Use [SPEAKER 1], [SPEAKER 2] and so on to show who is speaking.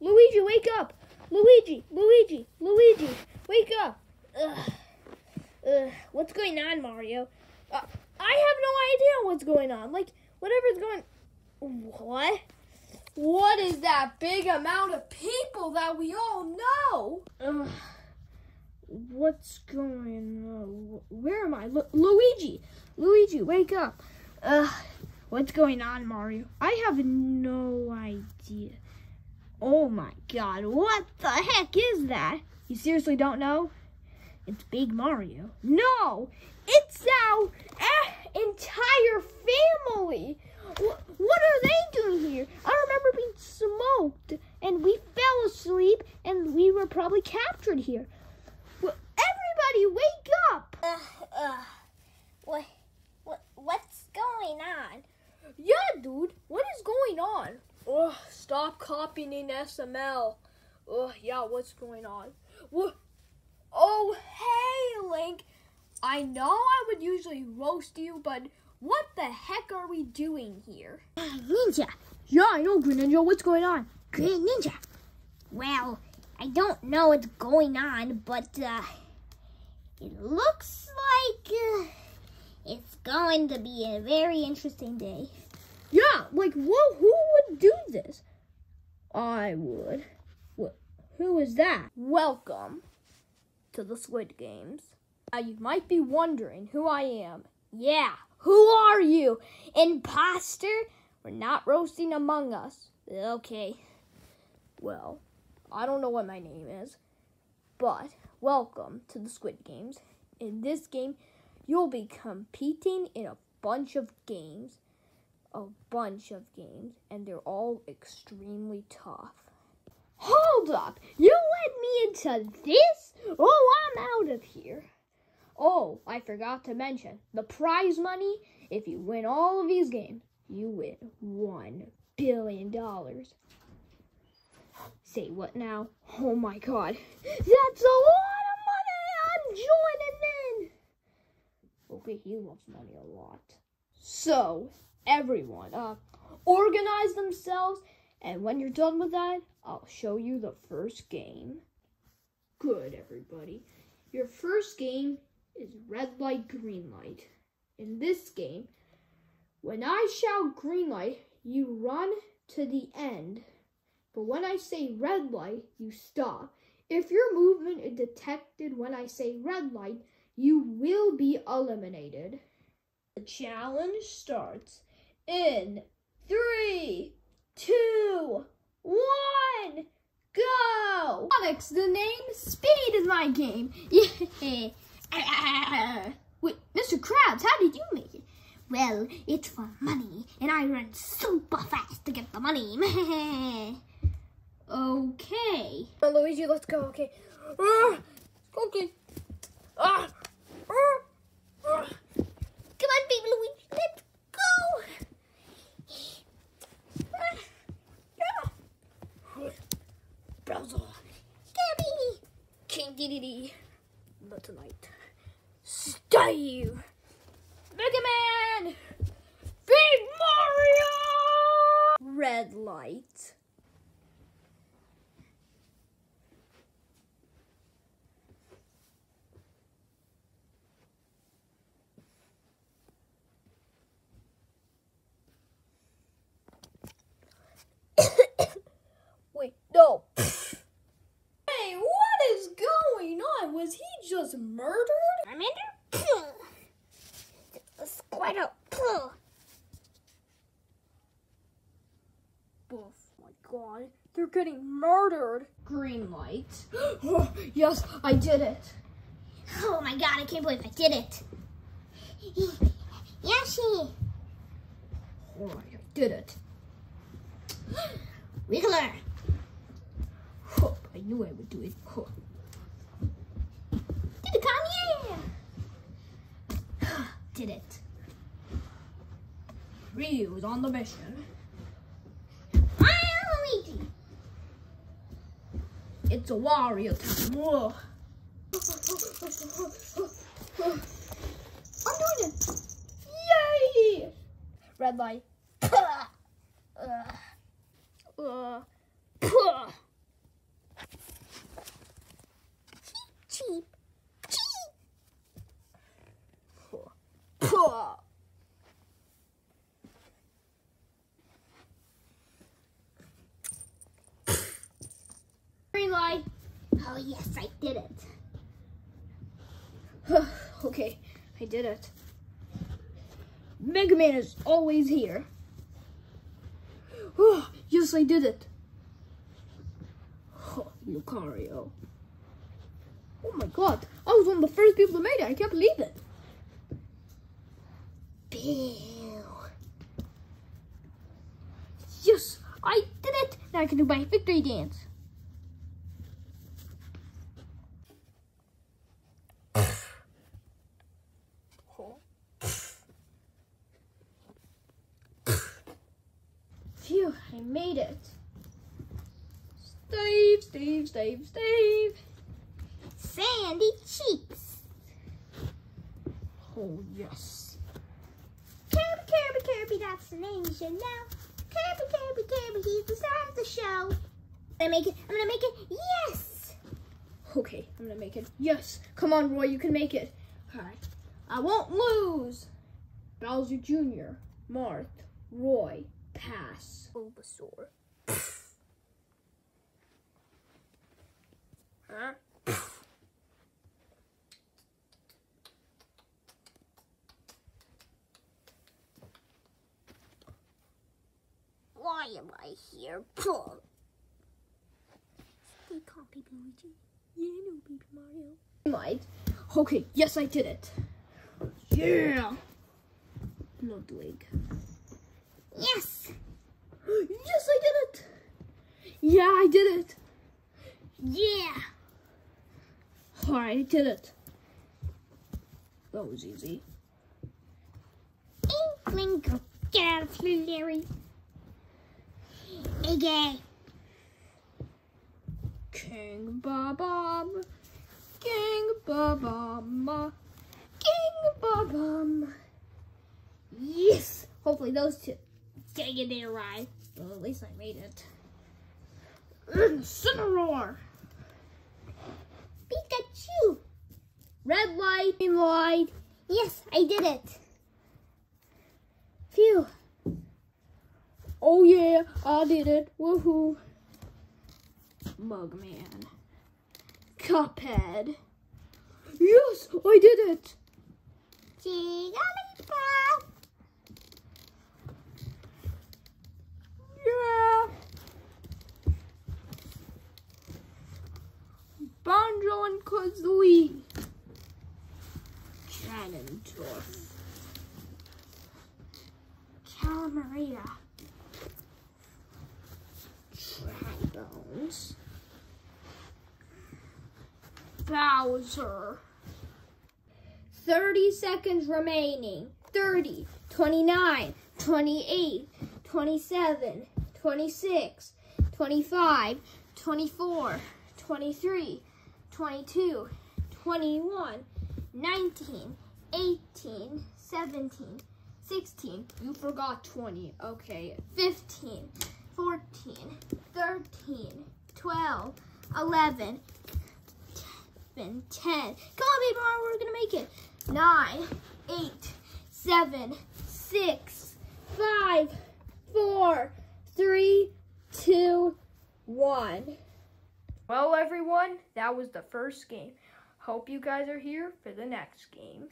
[SPEAKER 1] Luigi, wake up! Luigi, Luigi, Luigi, wake up! Ugh. Ugh. What's going on, Mario? Uh, I have no idea what's going on. Like, whatever's going. What? What is that big amount of people that we all know? Ugh. What's going on? Where am I? Lu- Luigi! Luigi, wake up! Ugh. What's going on, Mario? I have no idea. Oh my god, what the heck is that? You seriously don't know? It's Big Mario. No! It's our eh, entire family! What are they doing here? I remember being smoked, and we fell asleep, and we were probably captured here. Well, everybody, wake up!
[SPEAKER 2] Uh, uh, what, what, what's going on?
[SPEAKER 1] Yeah, dude, what is going on? Ugh, stop copying SML. Ugh, yeah, what's going on? What? Oh, hey, Link. I know I would usually roast you, but what the heck are we doing here?
[SPEAKER 2] Ninja,
[SPEAKER 1] Yeah, I know, Green Ninja. What's going on?
[SPEAKER 2] Green Ninja. Well, I don't know what's going on, but uh, it looks like uh, it's going to be a very interesting day.
[SPEAKER 1] Yeah, like, whoa, who would do this? I would. Who is that? Welcome to the Squid Games. Now, you might be wondering who I am. Yeah, who are you? Imposter? We're not roasting among us. Okay. Well, I don't know what my name is, but welcome to the Squid Games. In this game, you'll be competing in a bunch of games a bunch of games, and they're all extremely tough. Hold up! You led me into this? Oh, I'm out of here. Oh, I forgot to mention the prize money. If you win all of these games, you win one billion dollars. Say what now? Oh my god, that's a lot of money! I'm joining in! Okay, he loves money a lot. So, everyone, uh, organize themselves, and when you're done with that, I'll show you the first game. Good, everybody. Your first game is red light, green light. In this game, when I shout green light, you run to the end. But when I say red light, you stop. If your movement is detected when I say red light, you will be eliminated. The challenge starts in three, two, one, go! Onyx, the name Speed is my game. Yeah. Wait, Mr. Krabs, how did you make it?
[SPEAKER 2] Well, it's for money, and I run super fast to get the money.
[SPEAKER 1] Okay. Luigi, let's go. Okay. Uh, okay. Uh, uh, uh.
[SPEAKER 2] Come on, baby Luigi, let's go.
[SPEAKER 1] Bowser.
[SPEAKER 2] Gabby.
[SPEAKER 1] King DDD. Not tonight. Steve. Mega Man. Big Mario. Red light. Wait, no. Hey, what is going on? Was he just murdered?
[SPEAKER 2] I'm in there. Squirtle.
[SPEAKER 1] Oh my god, they're getting murdered. Green light. yes, I did it.
[SPEAKER 2] Oh my god, I can't believe I did it. Yoshi.
[SPEAKER 1] Oh, I did it.
[SPEAKER 2] Wiggler.
[SPEAKER 1] Huh, I knew I would do it. Huh.
[SPEAKER 2] Did it come? Yeah.
[SPEAKER 1] Did it. Ryu is on the mission. It's a warrior time. Whoa. I'm doing it. Yay! Red light. uh, uh, cheap. Cheap. Cheap.
[SPEAKER 2] Oh, yes, I did it.
[SPEAKER 1] okay, I did it. Mega Man is always here. Oh, yes, I did it. Oh, Lucario. Oh my god, I was one of the first people to make it. I can't believe it.
[SPEAKER 2] Bill.
[SPEAKER 1] Yes, I did it. Now I can do my victory dance. Phew, I made it. Steve, Steve, Steve, Steve.
[SPEAKER 2] Sandy Cheeks.
[SPEAKER 1] Oh, yes.
[SPEAKER 2] Kirby, Kirby, Kirby, that's the name you should know. Kirby, Kirby, Kirby, he's the star of the show. I'm gonna make it, I'm gonna make it, yes!
[SPEAKER 1] Okay, I'm gonna make it. Yes, come on, Roy, you can make it. All right, I won't lose. Bowser Jr., Marth, Roy, pass. Bulbasaur. Huh?
[SPEAKER 2] Why am I here? Pull. Stay calm, baby Luigi.
[SPEAKER 1] Yeah, no, baby Mario. Might. Okay, yes, I did it. Yeah. Ludwig.
[SPEAKER 2] Yes!
[SPEAKER 1] Yes, I did it. Yeah, I did it.
[SPEAKER 2] Yeah!
[SPEAKER 1] All right, I did it. That was easy.
[SPEAKER 2] Inkling, go get out of here, Larry. Okay.
[SPEAKER 1] King Bob, King Bob, King Bob, Bob. Yes! Hopefully those two dang it, they arrive. Well, at least I made it. Incineroar!
[SPEAKER 2] Pikachu!
[SPEAKER 1] Red light, green light.
[SPEAKER 2] Yes, I did it.
[SPEAKER 1] Phew. Oh yeah, I did it. Woohoo. Mugman. Cuphead. Yes, I did it.
[SPEAKER 2] Jigglypuff!
[SPEAKER 1] Yeah. Banjo and Kazooie. Ganondorf. Calamaria. Dragons. Bowser. 30 seconds remaining. 30, 29, 28, 27, 26, 25, 24, 23, 22, 21, 19, 18, 17, 16. You forgot 20. Okay. 15, 14, 13, 12, 11, 10. 10. Come on, baby, Mario, we're gonna make it. 9, 8, 7, 6, 5, 4, 3, 2, 1. Well, everyone, that was the first game. Hope you guys are here for the next game.